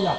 哎呀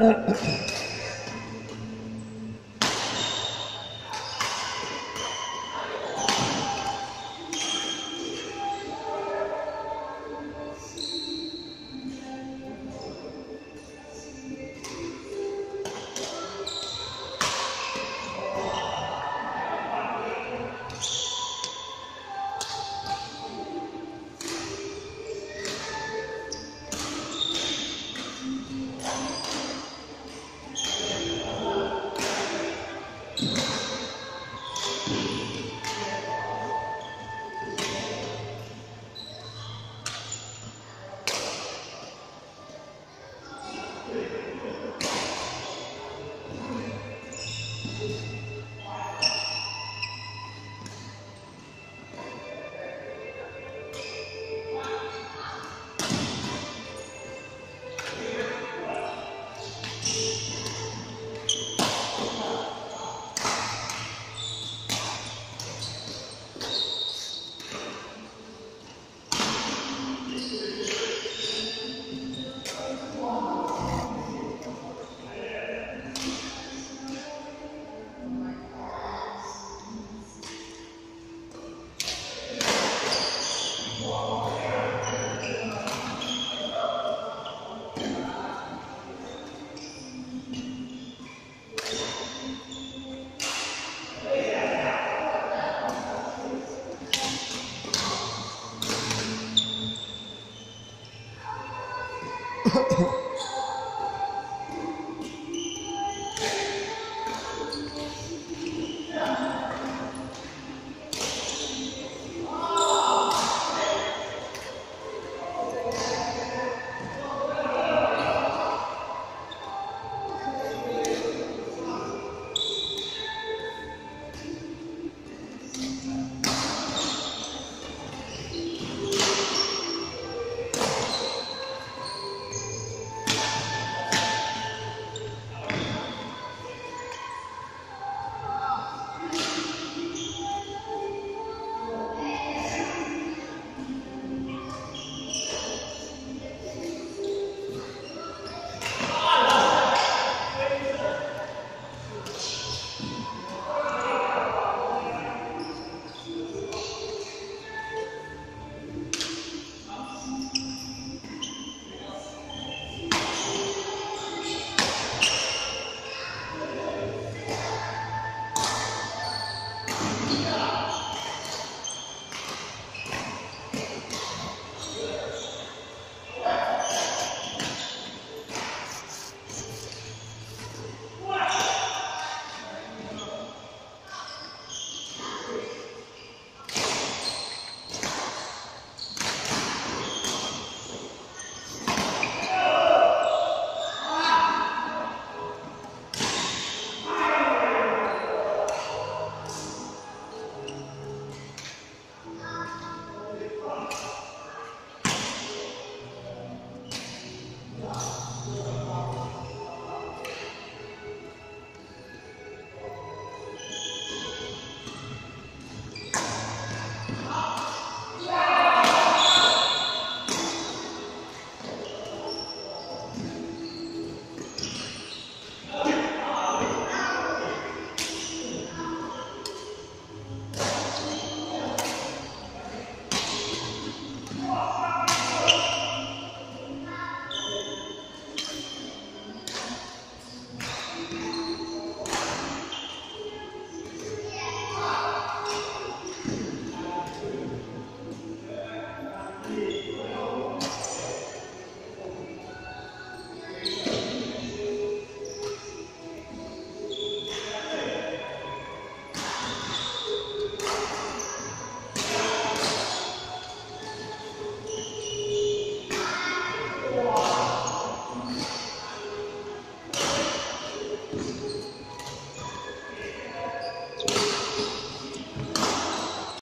uh,